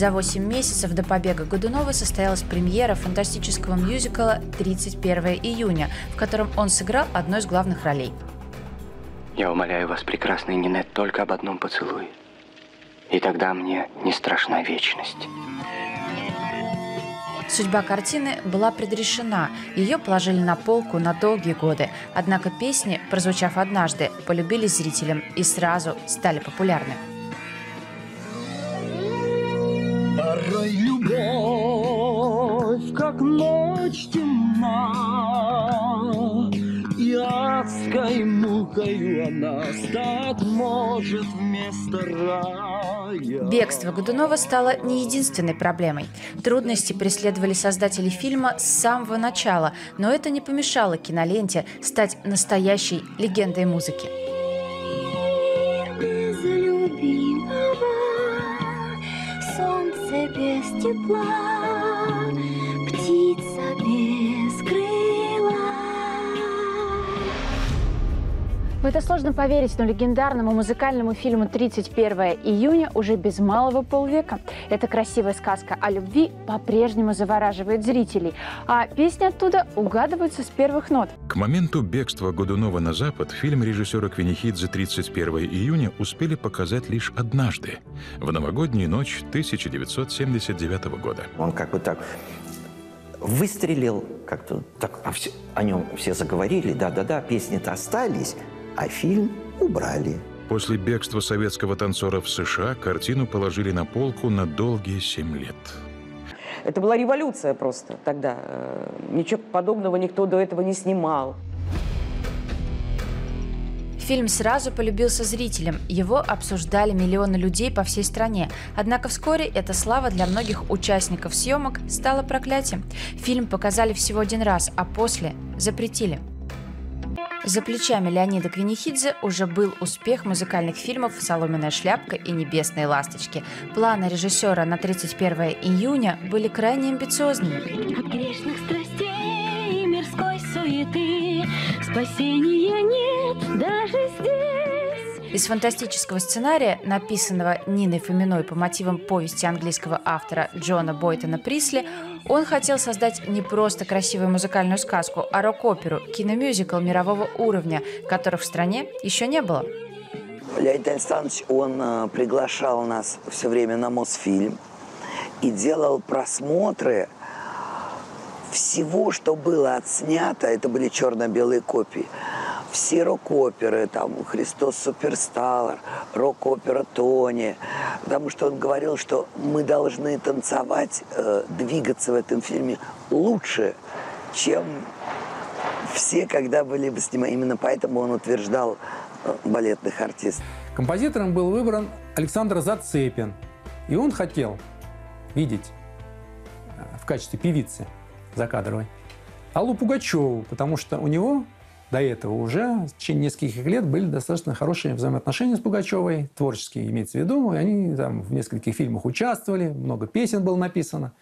За 8 месяцев до побега Годунова состоялась премьера фантастического мюзикла «31 июня», в котором он сыграл одну из главных ролей. Я умоляю вас, прекрасный Нинет, только об одном поцелуе. И тогда мне не страшна вечность. Судьба картины была предрешена. Ее положили на полку на долгие годы. Однако песни, прозвучав однажды, полюбились зрителям и сразу стали популярны. Порой любовь, как ночь темна, И адской мукою она стать может вместо рая. Бегство Годунова стало не единственной проблемой. Трудности преследовали создателей фильма с самого начала, но это не помешало киноленте стать настоящей легендой музыки. Без это сложно поверить, но легендарному музыкальному фильму «31 июня» уже без малого полвека. Эта красивая сказка о любви по-прежнему завораживает зрителей, а песни оттуда угадываются с первых нот. К моменту бегства Годунова на Запад фильм режиссера Квинихидзе «31 июня» успели показать лишь однажды, в новогоднюю ночь 1979 года. Он как бы так выстрелил, как-то так а все- о нем все заговорили, да-да-да, песни-то остались, а фильм убрали. После бегства советского танцора в США картину положили на полку на долгие семь лет. Это была революция просто тогда. Э, Ничего подобного никто до этого не снимал. Фильм сразу полюбился зрителям, его обсуждали миллионы людей по всей стране. Однако вскоре эта слава для многих участников съемок стала проклятием. Фильм показали всего один раз, а после запретили. За плечами Леонида Квинихидзе уже был успех музыкальных фильмов «Соломенная шляпка» и «Небесные ласточки». Планы режиссера на 31 июня были крайне амбициозными. От грешных страстей и мирской суеты Спасения нет даже здесь Из фантастического сценария, написанного Ниной Фоминой по мотивам повести английского автора Джона Бойтона Присли, он хотел создать не просто красивую музыкальную сказку, а рок-оперу, киномюзикл мирового уровня, которых в стране еще не было. Леонид Александрович, он э, приглашал нас все время на Мосфильм и делал просмотры всего, что было отснято. Это были черно-белые копии. Все рок-оперы, там «Христос Суперстар», рок-опера «Тони». Потому что он говорил, что мы должны танцевать, э, двигаться в этом фильме лучше, чем все, когда были бы снимать. Именно поэтому он утверждал э, балетных артистов. Композитором был выбран Александр Зацепин. И он хотел видеть э, в качестве певицы закадровой Аллу Пугачеву, потому что у него до этого уже в течение нескольких лет были достаточно хорошие взаимоотношения с Пугачевой, творческие имеется в виду, и они там в нескольких фильмах участвовали, много песен было написано.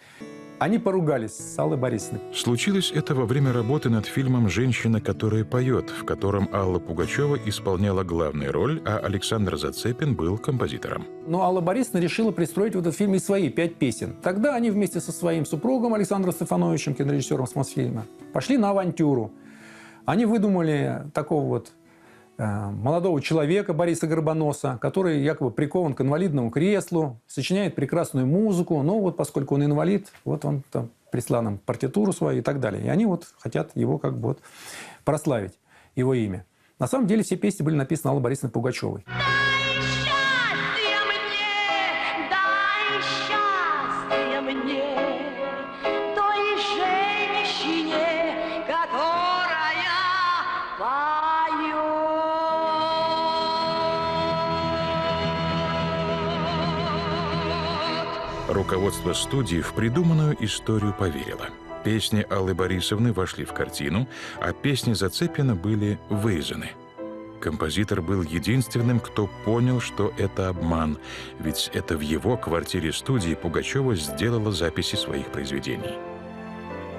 Они поругались с Аллой Борисовной. Случилось это во время работы над фильмом «Женщина, которая поет», в котором Алла Пугачева исполняла главную роль, а Александр Зацепин был композитором. Но Алла Борисовна решила пристроить в этот фильм и свои пять песен. Тогда они вместе со своим супругом Александром Стефановичем, кинорежиссером с Мосфильма, пошли на авантюру. Они выдумали такого вот э, молодого человека Бориса Горбоноса, который якобы прикован к инвалидному креслу, сочиняет прекрасную музыку, но вот поскольку он инвалид, вот он там прислал нам партитуру свою и так далее. И они вот хотят его как бы вот прославить, его имя. На самом деле все песни были написаны Аллой Борисовной Пугачевой. Руководство студии в придуманную историю поверило. Песни Аллы Борисовны вошли в картину, а песни Зацепина были вырезаны. Композитор был единственным, кто понял, что это обман, ведь это в его квартире-студии Пугачева сделала записи своих произведений.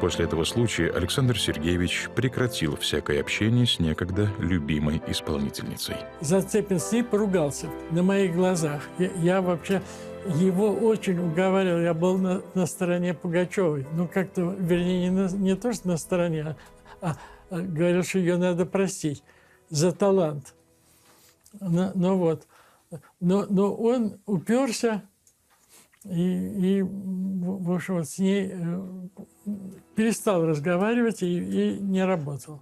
После этого случая Александр Сергеевич прекратил всякое общение с некогда любимой исполнительницей. Зацепин с ней поругался на моих глазах. Я, я вообще его очень уговаривал, я был на, на стороне Пугачевой. Ну, как-то, вернее, не, на, не то, что на стороне, а, а говорил, что ее надо простить за талант. Ну, ну вот. Но, но он уперся и, и в общем, вот с ней э, перестал разговаривать и, и не работал.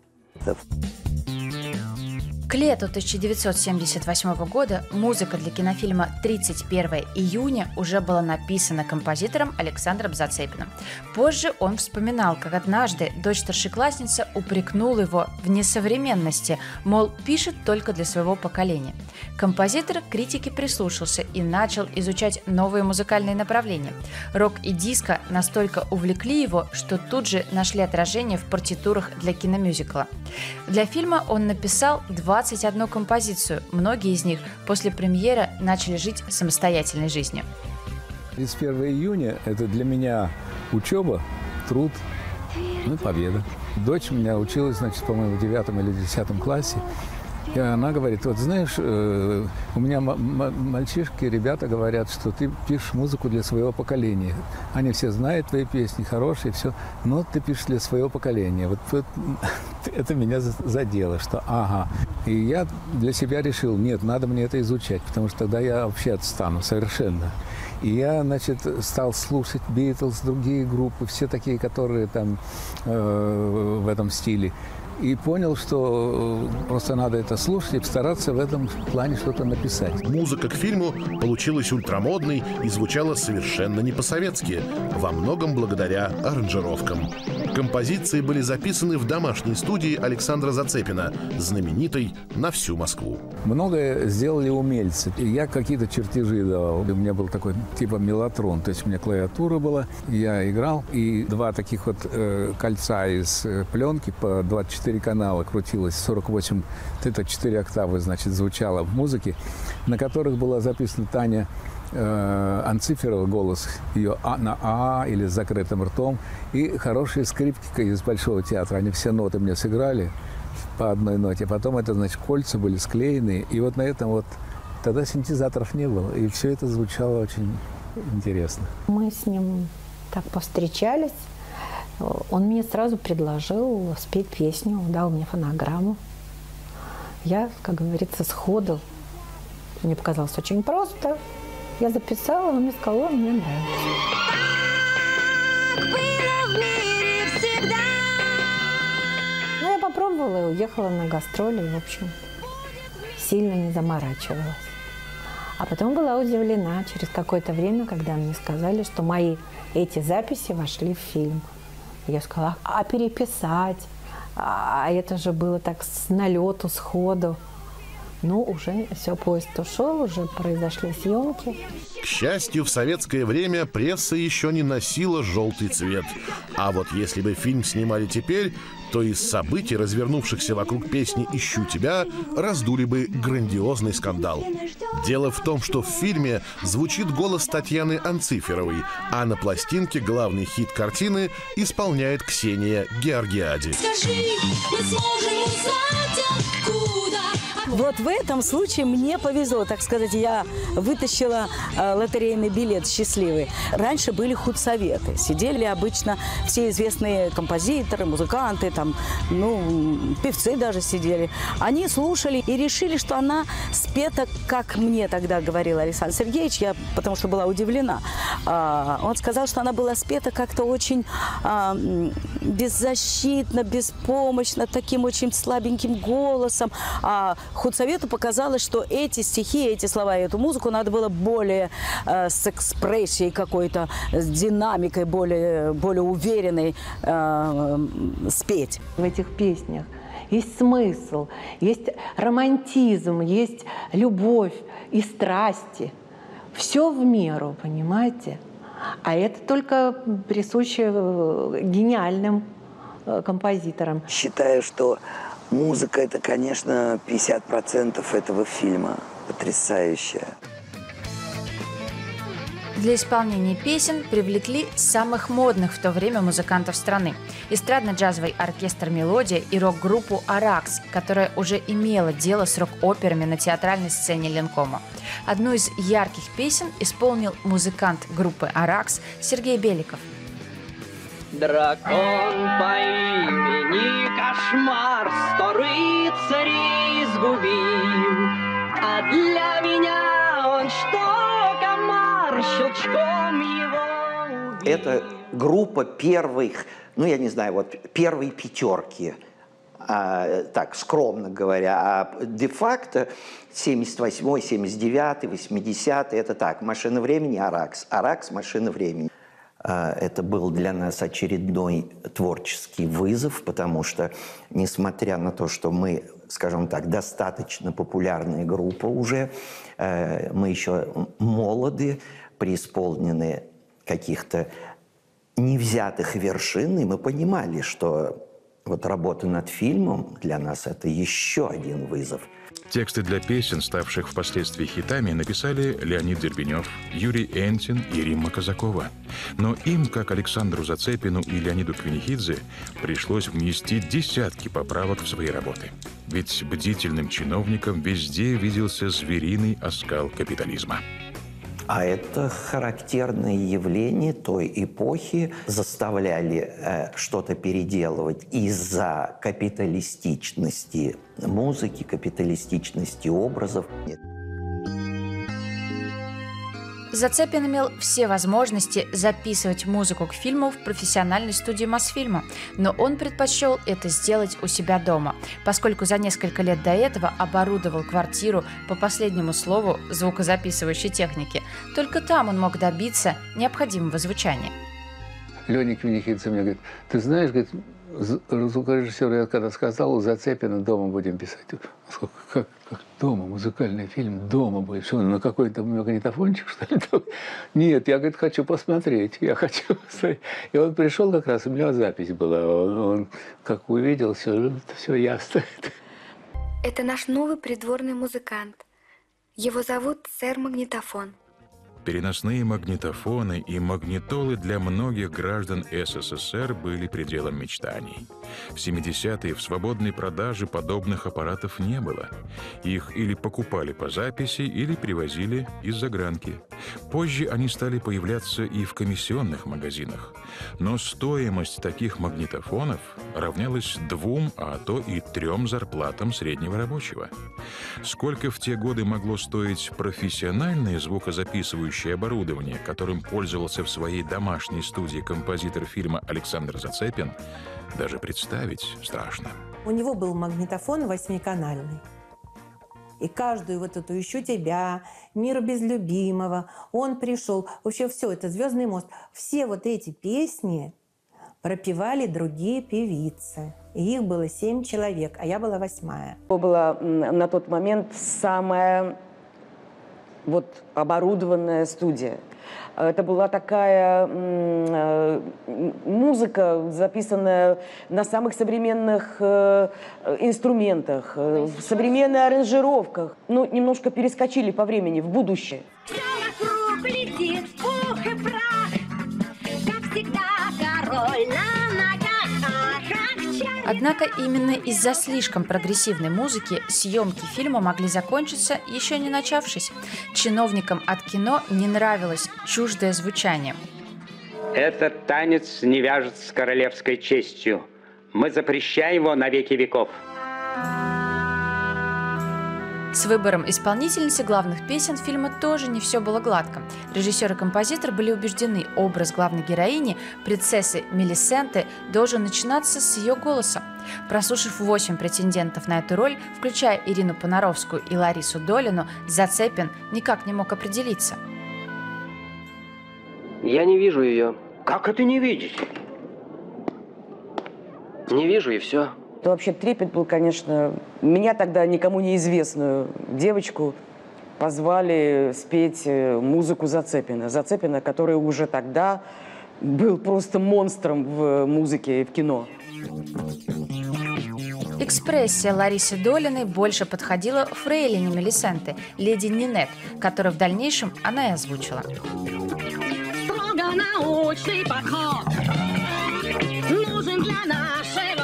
К лету 1978 года музыка для кинофильма «31 июня» уже была написана композитором Александром Зацепиным. Позже он вспоминал, как однажды дочь старшеклассница упрекнула его в несовременности, мол, пишет только для своего поколения. Композитор к критике прислушался и начал изучать новые музыкальные направления. Рок и диско настолько увлекли его, что тут же нашли отражение в партитурах для киномюзикла. Для фильма он написал 21 композицию. Многие из них после премьеры начали жить самостоятельной жизнью. 31 июня – это для меня учеба, труд, ну и победа. Дочь у меня училась, значит, по-моему, в девятом или десятом классе. И она говорит, вот знаешь, э, у меня мальчишки, ребята говорят, что ты пишешь музыку для своего поколения. Они все знают твои песни, хорошие, все, но ты пишешь для своего поколения. Вот, вот это меня задело, что ага. И я для себя решил, нет, надо мне это изучать, потому что тогда я вообще отстану совершенно. И я, значит, стал слушать Битлз, другие группы, все такие, которые там э, в этом стиле и понял, что э, просто надо это слушать и постараться в этом плане что-то написать. Музыка к фильму получилась ультрамодной и звучала совершенно не по-советски, во многом благодаря аранжировкам. Композиции были записаны в домашней студии Александра Зацепина, знаменитой на всю Москву. Многое сделали умельцы. Я какие-то чертежи давал. У меня был такой типа мелатрон, то есть у меня клавиатура была, я играл, и два таких вот э, кольца из э, пленки по 24 4 канала крутилось, 48, это 4 октавы, значит, звучало в музыке, на которых была записана Таня э, Анциферова, голос ее а, на А или с закрытым ртом, и хорошие скрипки из Большого театра. Они все ноты мне сыграли по одной ноте. Потом это, значит, кольца были склеены, и вот на этом вот тогда синтезаторов не было, и все это звучало очень интересно. Мы с ним так повстречались, он мне сразу предложил спеть песню, дал мне фонограмму. Я, как говорится, сходу. Мне показалось очень просто. Я записала, он мне сказал, он мне нравится. Ну, я попробовала и уехала на гастроли, в общем, сильно не заморачивалась. А потом была удивлена через какое-то время, когда мне сказали, что мои эти записи вошли в фильм. Я сказала, а переписать? А это же было так с налету, сходу. Ну, уже все, поезд ушел, уже произошли съемки. К счастью, в советское время пресса еще не носила желтый цвет. А вот если бы фильм снимали теперь, то из событий, развернувшихся вокруг песни «Ищу тебя», раздули бы грандиозный скандал. Дело в том, что в фильме звучит голос Татьяны Анциферовой, а на пластинке главный хит картины исполняет Ксения Георгиади. Скажи, мы сможем узнать, откуда вот в этом случае мне повезло, так сказать, я вытащила э, лотерейный билет счастливый. Раньше были худсоветы. Сидели обычно все известные композиторы, музыканты, там, ну, певцы даже сидели. Они слушали и решили, что она спета, как мне тогда говорил Александр Сергеевич, я потому что была удивлена. А, он сказал, что она была спета как-то очень а, беззащитно, беспомощно, таким очень слабеньким голосом. А худсовету показалось, что эти стихи, эти слова и эту музыку надо было более э, с экспрессией какой-то, с динамикой более, более уверенной э, спеть. В этих песнях есть смысл, есть романтизм, есть любовь и страсти. Все в меру, понимаете? А это только присуще э, гениальным э, композиторам. Считаю, что Музыка – это, конечно, 50% этого фильма. Потрясающая. Для исполнения песен привлекли самых модных в то время музыкантов страны. Эстрадно-джазовый оркестр «Мелодия» и рок-группу «Аракс», которая уже имела дело с рок-операми на театральной сцене Ленкома. Одну из ярких песен исполнил музыкант группы «Аракс» Сергей Беликов. Дракон по имени Кошмар Сто рыцарей изгубил А для меня он что, комар Щелчком его убил Это группа первых, ну, я не знаю, вот первой пятерки, а, так, скромно говоря. А де-факто 78 79 80 это так, «Машина времени», «Аракс». «Аракс», «Машина времени». А, Это был для нас очередной творческий вызов, потому что, несмотря на то, что мы, скажем так, достаточно популярная группа уже, э, мы еще молоды, преисполнены каких-то невзятых вершин, и мы понимали, что вот работа над фильмом для нас это еще один вызов. Тексты для песен, ставших впоследствии хитами, написали Леонид Дербенев, Юрий Энтин и Римма Казакова. Но им, как Александру Зацепину и Леониду Квинихидзе, пришлось внести десятки поправок в свои работы. Ведь бдительным чиновникам везде виделся звериный оскал капитализма. А это характерное явление той эпохи, заставляли э, что-то переделывать из-за капиталистичности музыки, капиталистичности образов. Зацепин имел все возможности записывать музыку к фильму в профессиональной студии Мосфильма, но он предпочел это сделать у себя дома, поскольку за несколько лет до этого оборудовал квартиру по последнему слову звукозаписывающей техники. Только там он мог добиться необходимого звучания. Леня Квинихидзе мне говорит, ты знаешь, говорит, звукорежиссер, я когда сказал, Зацепина дома будем писать. Сказал, как, как дома, музыкальный фильм дома будет? Что, на какой-то магнитофончик, что ли? Нет, я, говорит, хочу посмотреть, я хочу посмотреть. И он пришел как раз, у меня запись была, он, он как увидел, все, все ясно. Это наш новый придворный музыкант. Его зовут сэр Магнитофон. Переносные магнитофоны и магнитолы для многих граждан СССР были пределом мечтаний. В 70-е в свободной продаже подобных аппаратов не было. Их или покупали по записи, или привозили из загранки. Позже они стали появляться и в комиссионных магазинах. Но стоимость таких магнитофонов равнялась двум, а то и трем зарплатам среднего рабочего. Сколько в те годы могло стоить профессиональное звукозаписывающее оборудование, которым пользовался в своей домашней студии композитор фильма Александр Зацепин, даже представить страшно. У него был магнитофон восьмиканальный. И каждую вот эту «Ищу тебя», «Мир без любимого», «Он пришел», вообще все, это «Звездный мост». Все вот эти песни пропевали другие певицы. И их было семь человек, а я была восьмая. Была м, на тот момент самая вот оборудованная студия. Это была такая э, музыка, записанная на самых современных э, инструментах, э, в современных аранжировках. Ну, немножко перескочили по времени в будущее. Вокруг летит пух и прах, Однако именно из-за слишком прогрессивной музыки съемки фильма могли закончиться, еще не начавшись. Чиновникам от кино не нравилось чуждое звучание. Этот танец не вяжется с королевской честью. Мы запрещаем его на веки веков. С выбором исполнительницы главных песен фильма тоже не все было гладко. Режиссер и композитор были убеждены, образ главной героини, принцессы Мелисенты, должен начинаться с ее голоса. Прослушав восемь претендентов на эту роль, включая Ирину Понаровскую и Ларису Долину, Зацепин никак не мог определиться. Я не вижу ее. Как это не видеть? Не вижу и все. Это вообще трепет был, конечно. Меня тогда никому неизвестную девочку позвали спеть э, музыку Зацепина. Зацепина, который уже тогда был просто монстром в музыке и в кино. Экспрессия Ларисы Долиной больше подходила фрейлине Мелисенты, леди Нинет, которую в дальнейшем она и озвучила. научный подход нужен для нашего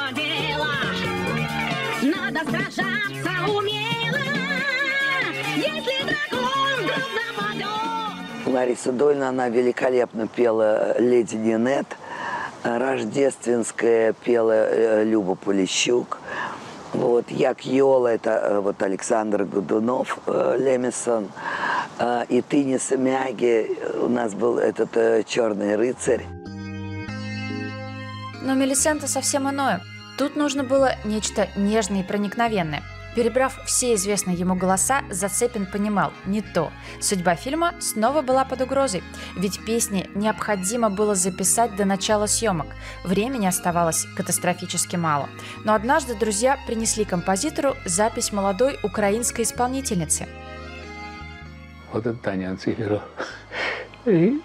Лариса Дольна, она великолепно пела «Леди Нинет», рождественская пела э, Люба Полищук. Вот, Як Йола, это э, вот Александр Годунов, э, Лемисон. Э, и Тынис Мяги, у нас был этот э, черный рыцарь. Но Мелисента совсем иное. Тут нужно было нечто нежное и проникновенное. Перебрав все известные ему голоса, Зацепин понимал – не то. Судьба фильма снова была под угрозой, ведь песни необходимо было записать до начала съемок. Времени оставалось катастрофически мало. Но однажды друзья принесли композитору запись молодой украинской исполнительницы. Вот это Таня Анциферова. И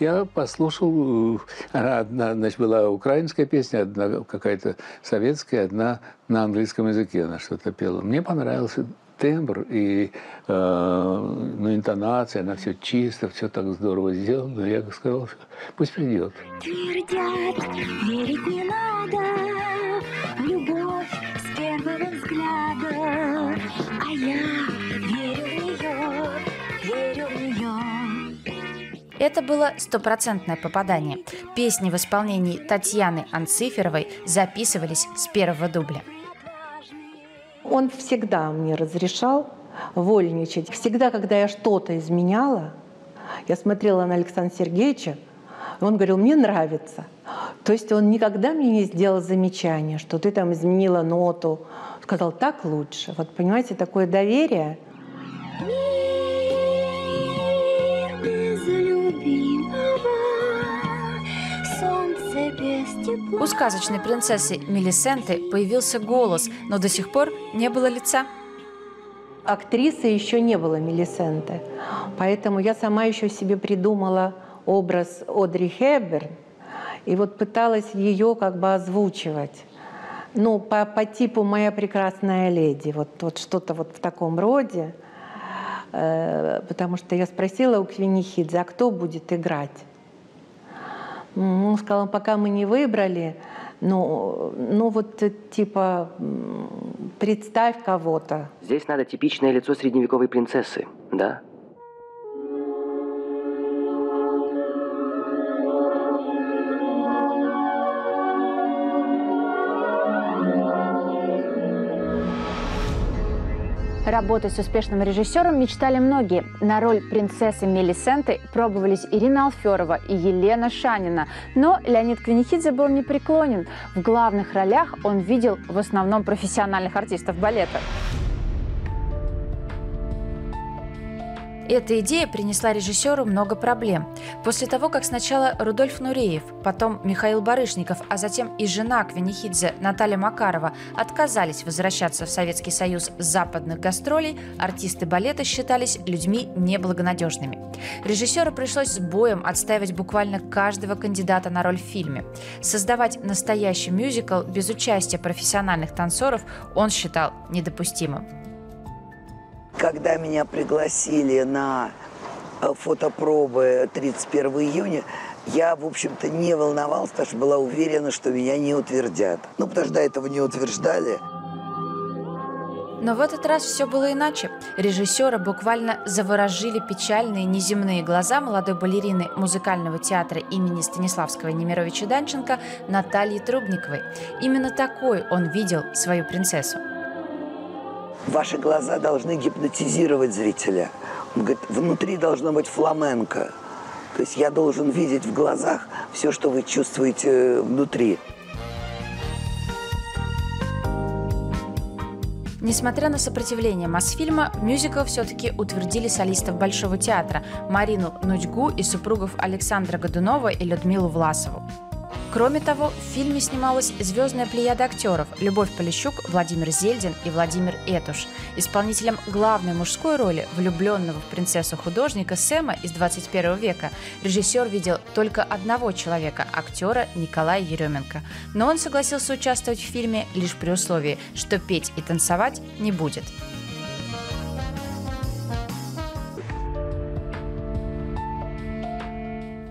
я послушал, э, она одна, значит, была украинская песня, одна какая-то советская, одна на английском языке она что-то пела. Мне понравился тембр и э, ну, интонация, она все чисто, все так здорово сделано. Я сказал, пусть придет. Твердят, верить не надо Это было стопроцентное попадание. Песни в исполнении Татьяны Анциферовой записывались с первого дубля. Он всегда мне разрешал вольничать. Всегда, когда я что-то изменяла, я смотрела на Александра Сергеевича, и он говорил, мне нравится. То есть он никогда мне не сделал замечания, что ты там изменила ноту. Сказал, так лучше. Вот понимаете, такое доверие. Без У сказочной принцессы Мелисенты появился голос, но до сих пор не было лица. Актрисы еще не было Мелисенты. Поэтому я сама еще себе придумала образ Одри Хепберн и вот пыталась ее как бы озвучивать. Ну, по, по типу «Моя прекрасная леди», вот, вот что-то вот в таком роде. Э, потому что я спросила у Квинихидзе, а кто будет играть? Он сказал, пока мы не выбрали, ну, ну вот типа представь кого-то. Здесь надо типичное лицо средневековой принцессы, да? Работать с успешным режиссером мечтали многие. На роль принцессы Мелисенты пробовались Ирина Алферова и Елена Шанина. Но Леонид Квинихидзе был непреклонен. В главных ролях он видел в основном профессиональных артистов балета. Эта идея принесла режиссеру много проблем. После того, как сначала Рудольф Нуреев, потом Михаил Барышников, а затем и жена Квинихидзе Наталья Макарова отказались возвращаться в Советский Союз с западных гастролей, артисты балета считались людьми неблагонадежными. Режиссеру пришлось с боем отстаивать буквально каждого кандидата на роль в фильме. Создавать настоящий мюзикл без участия профессиональных танцоров он считал недопустимым. Когда меня пригласили на э, фотопробы 31 июня, я, в общем-то, не волновалась, потому что была уверена, что меня не утвердят. Ну, потому что до этого не утверждали. Но в этот раз все было иначе. Режиссера буквально заворожили печальные неземные глаза молодой балерины музыкального театра имени Станиславского Немировича Данченко Натальи Трубниковой. Именно такой он видел свою принцессу. Ваши глаза должны гипнотизировать зрителя. Он говорит, внутри должно быть фламенко. То есть я должен видеть в глазах все, что вы чувствуете внутри. Несмотря на сопротивление Мосфильма, в мюзикл все-таки утвердили солистов Большого театра Марину Нудьгу и супругов Александра Годунова и Людмилу Власову. Кроме того, в фильме снималась звездная плеяда актеров Любовь Полищук, Владимир Зельдин и Владимир Этуш. Исполнителем главной мужской роли, влюбленного в принцессу художника Сэма из 21 века, режиссер видел только одного человека – актера Николая Еременко. Но он согласился участвовать в фильме лишь при условии, что петь и танцевать не будет.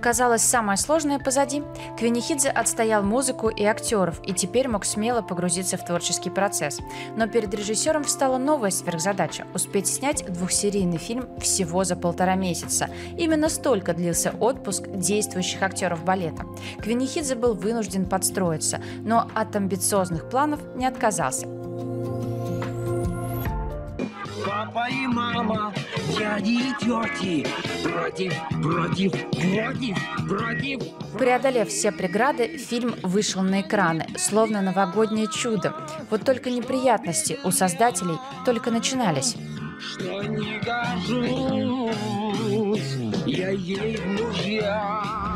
Казалось, самое сложное позади. Квинихидзе отстоял музыку и актеров и теперь мог смело погрузиться в творческий процесс. Но перед режиссером встала новая сверхзадача – успеть снять двухсерийный фильм всего за полтора месяца. Именно столько длился отпуск действующих актеров балета. Квинихидзе был вынужден подстроиться, но от амбициозных планов не отказался. Папа и мама, дяди и тети, против, против, против, против. Преодолев все преграды, фильм вышел на экраны, словно новогоднее чудо. Вот только неприятности у создателей только начинались. Что не гожусь, я ей мужья.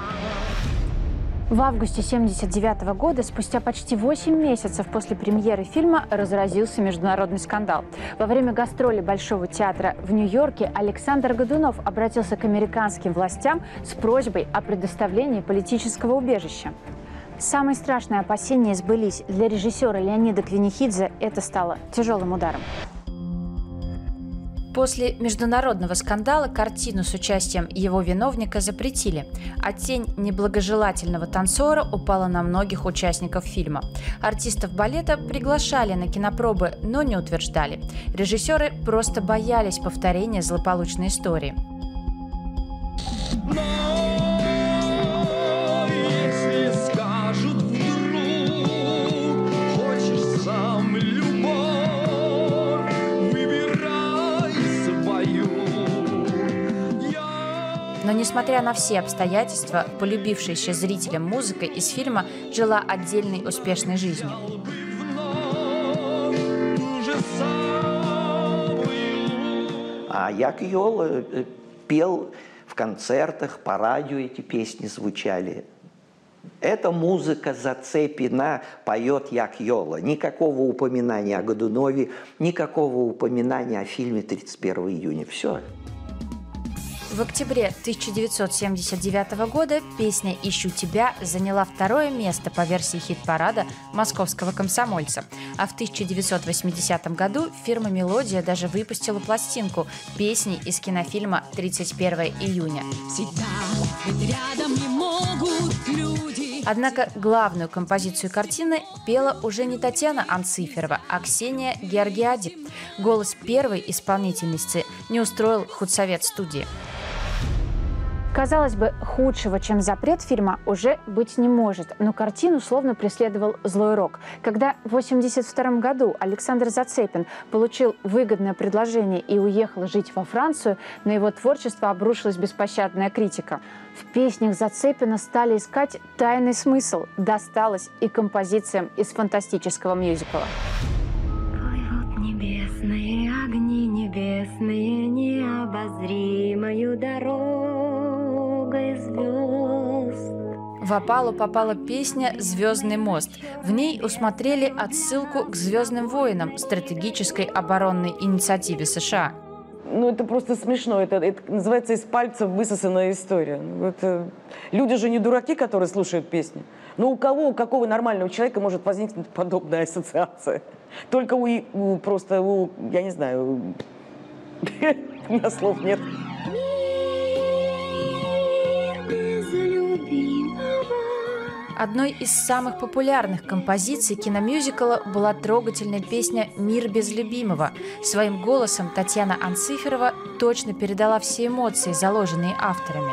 В августе 1979 года, спустя почти 8 месяцев после премьеры фильма, разразился международный скандал. Во время гастроли Большого театра в Нью-Йорке Александр Годунов обратился к американским властям с просьбой о предоставлении политического убежища. Самые страшные опасения сбылись. Для режиссера Леонида Квинихидзе это стало тяжелым ударом. После международного скандала картину с участием его виновника запретили, а тень неблагожелательного танцора упала на многих участников фильма. Артистов балета приглашали на кинопробы, но не утверждали. Режиссеры просто боялись повторения злополучной истории. Если Но несмотря на все обстоятельства, полюбившаяся зрителям музыка из фильма жила отдельной успешной жизнью. А Як Йол э, пел в концертах, по радио эти песни звучали. Эта музыка Зацепина поет Як Йола. Никакого упоминания о Годунове, никакого упоминания о фильме «31 июня». Все. В октябре 1979 года песня «Ищу тебя» заняла второе место по версии хит-парада московского комсомольца. А в 1980 году фирма «Мелодия» даже выпустила пластинку песни из кинофильма «31 июня». Всегда рядом не могут люди. Однако главную композицию картины пела уже не Татьяна Анциферова, а Ксения Георгиади. Голос первой исполнительницы не устроил худсовет студии. Казалось бы, худшего, чем запрет фильма, уже быть не может. Но картину словно преследовал злой рок. Когда в 1982 году Александр Зацепин получил выгодное предложение и уехал жить во Францию, на его творчество обрушилась беспощадная критика. В песнях Зацепина стали искать тайный смысл. Досталось и композициям из фантастического мюзикла. Небесные огни, небесные, необозримою дорогой звезд. В опалу попала песня «Звездный мост». В ней усмотрели отсылку к «Звездным войнам» стратегической оборонной инициативе США. Ну, это просто смешно. Это, это называется из пальца высосанная история. Ну, Это... Люди же не дураки, которые слушают песни. Но у кого, у какого нормального человека может возникнуть подобная ассоциация? Только у, у- просто у, я не знаю, у меня слов нет. Одной из самых популярных композиций киномюзикла была трогательная песня «Мир без любимого». Своим голосом Татьяна Анциферова точно передала все эмоции, заложенные авторами.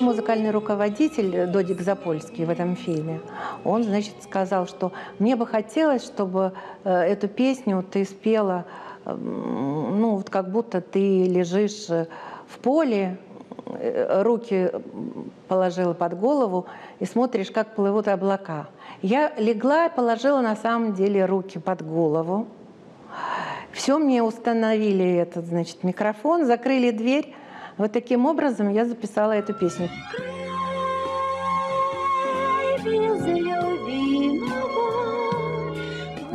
Музыкальный руководитель Додик Запольский в этом фильме, он, значит, сказал, что мне бы хотелось, чтобы э, эту песню ты спела, ну, вот как будто ты лежишь э, в поле, э, руки положила под голову и смотришь, как плывут облака. Я легла и положила на самом деле руки под голову. Все мне установили этот, значит, микрофон, закрыли дверь. Вот таким образом я записала эту песню.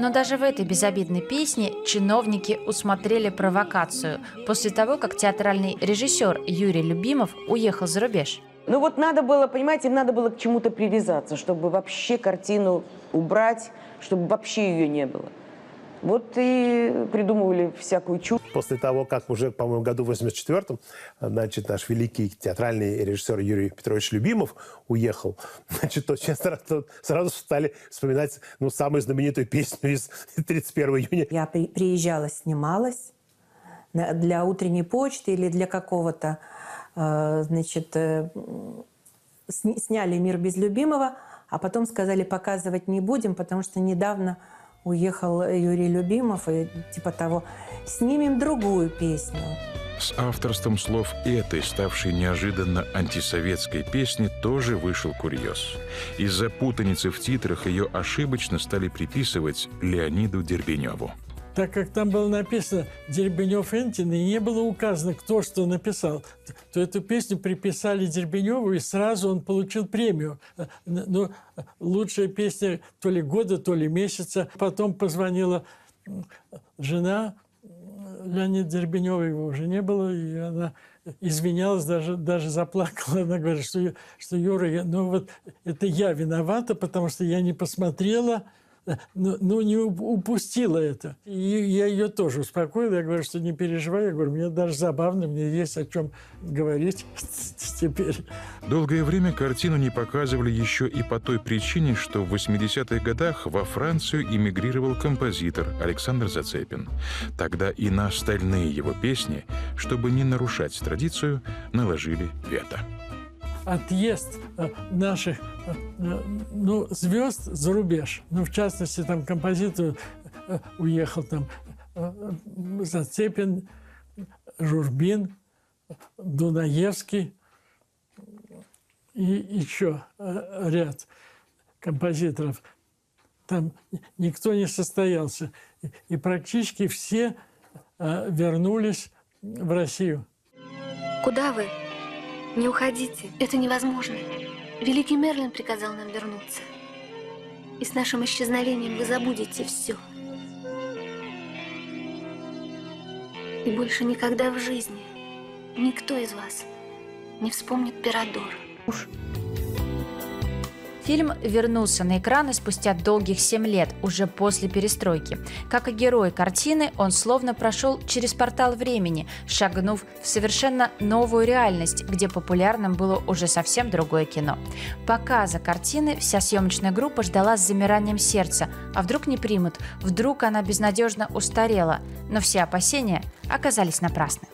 Но даже в этой безобидной песне чиновники усмотрели провокацию после того, как театральный режиссер Юрий Любимов уехал за рубеж. Ну вот надо было, понимаете, им надо было к чему-то привязаться, чтобы вообще картину убрать, чтобы вообще ее не было. Вот и придумывали всякую чушь. После того, как уже, по-моему, году в 84-м, значит, наш великий театральный режиссер Юрий Петрович Любимов уехал, значит, очень сразу, сразу стали вспоминать ну, самую знаменитую песню из 31 июня. Я при- приезжала, снималась для утренней почты или для какого-то, э, значит, э, сняли «Мир без любимого», а потом сказали, показывать не будем, потому что недавно уехал Юрий Любимов, и типа того, снимем другую песню. С авторством слов этой, ставшей неожиданно антисоветской песни, тоже вышел курьез. Из-за путаницы в титрах ее ошибочно стали приписывать Леониду Дербеневу. Так как там было написано Дербенев Энтин, и не было указано, кто что написал, то эту песню приписали Дербеневу, и сразу он получил премию. Э, Ну, лучшая песня то ли года, то ли месяца. Потом позвонила жена Леонида Дербенева, его уже не было, и она извинялась, даже, даже заплакала. Она говорит, что, что Юра, я- ну вот это я виновата, потому что я не посмотрела, ну, ну, не уп- упустила это. И я ее тоже успокоил. Я говорю, что не переживай. Я говорю, мне даже забавно, мне есть о чем говорить теперь. Долгое время картину не показывали еще и по той причине, что в 80-х годах во Францию эмигрировал композитор Александр Зацепин. Тогда и на остальные его песни, чтобы не нарушать традицию, наложили вето. Отъезд э, наших э, э, ну, звезд за рубеж. Ну, в частности, там композитор уехал там Зацепин, Журбин, Дунаевский и еще ряд композиторов. Там никто не состоялся. И, практически все вернулись в Россию. Куда вы? Не уходите. Это невозможно. Великий Мерлин приказал нам вернуться. И с нашим исчезновением вы забудете все. И больше никогда в жизни никто из вас не вспомнит Пирадор. Фильм вернулся на экраны спустя долгих семь лет, уже после перестройки. Как и герой картины, он словно прошел через портал времени, шагнув в совершенно новую реальность, где популярным было уже совсем другое кино. Показа картины вся съемочная группа ждала с замиранием сердца, а вдруг не примут, вдруг она безнадежно устарела. Но все опасения оказались напрасны.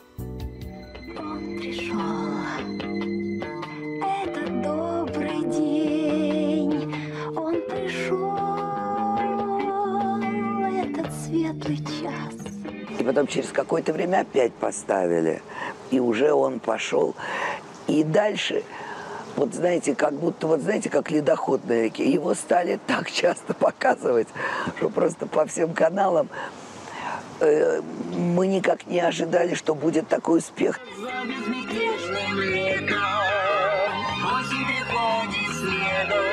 Потом через какое-то время опять поставили. И уже он пошел. И дальше, вот знаете, как будто, вот знаете, как ледоход на реке. Его стали так часто показывать, что просто по всем каналам э, мы никак не ожидали, что будет такой успех. Следом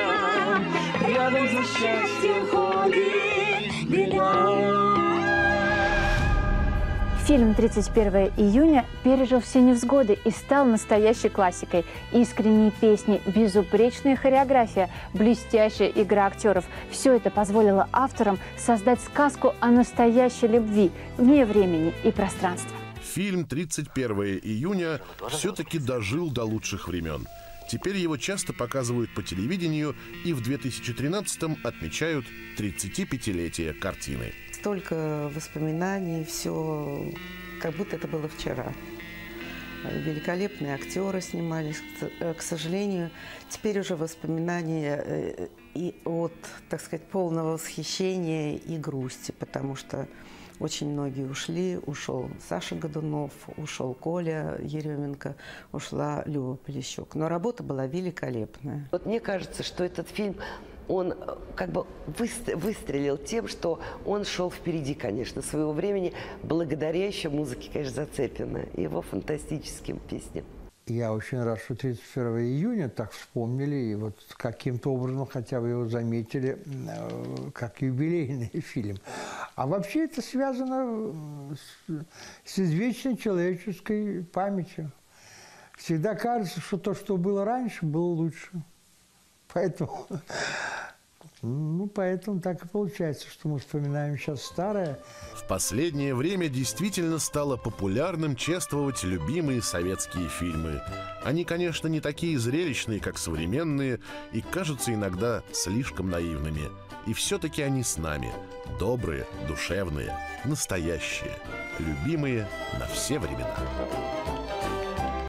Рядом за счастьем ходит Фильм «31 июня» пережил все невзгоды и стал настоящей классикой. Искренние песни, безупречная хореография, блестящая игра актеров – все это позволило авторам создать сказку о настоящей любви вне времени и пространства. Фильм «31 июня» все-таки дожил до лучших времен. Теперь его часто показывают по телевидению и в 2013-м отмечают 35-летие картины. Столько воспоминаний, все как будто это было вчера. Великолепные актеры снимались. К к сожалению, теперь уже воспоминания э, и от, так сказать, полного восхищения и грусти, потому что очень многие ушли. Ушел Саша Годунов, ушел Коля Еременко, ушла Люба Полищук. Но работа была великолепная. Вот мне кажется, что этот фильм, он э, как бы выс- выстрелил тем, что он шел впереди, конечно, своего времени, благодаря еще музыке, конечно, Зацепина, его фантастическим песням. Я очень рад, что 31 июня так вспомнили, и вот каким-то образом хотя бы его заметили э, как юбилейный фильм. А вообще это связано с, с извечной человеческой памятью. Всегда кажется, что то, что было раньше, было лучше. Поэтому Ну, поэтому так и получается, что мы вспоминаем сейчас старое. В последнее время действительно стало популярным чествовать любимые советские фильмы. Они, конечно, не такие зрелищные, как современные, и кажутся иногда слишком наивными. И все-таки они с нами. Добрые, душевные, настоящие. Любимые на все времена.